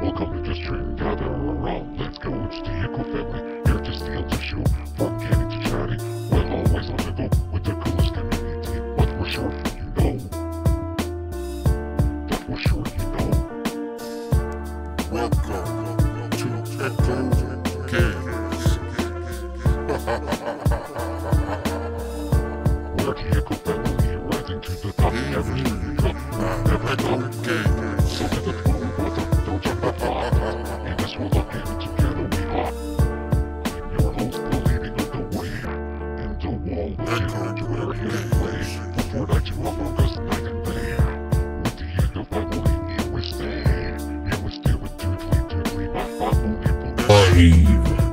Welcome to Stream Gather around. Let's go, it's the Echo family. Here to steal the show from Kenny to Chatty. We're always on the go with the coolest community. But we're sure you know. But we're sure you know. Welcome to Echo Games. we're the Echo family rising to the top every week. Never. wall anchored to he lays. For that you are focused night and day. With the end of my belief, he was there. He was there with truthfully, truthfully, my father, people. Five.